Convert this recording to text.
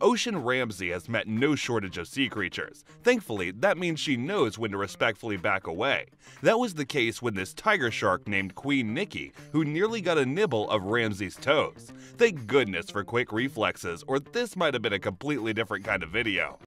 Ocean Ramsey has met no shortage of sea creatures. Thankfully, that means she knows when to respectfully back away. That was the case when this tiger shark named Queen Nikki, who nearly got a nibble of Ramsey's toes. Thank goodness for quick reflexes, or this might have been a completely different kind of video.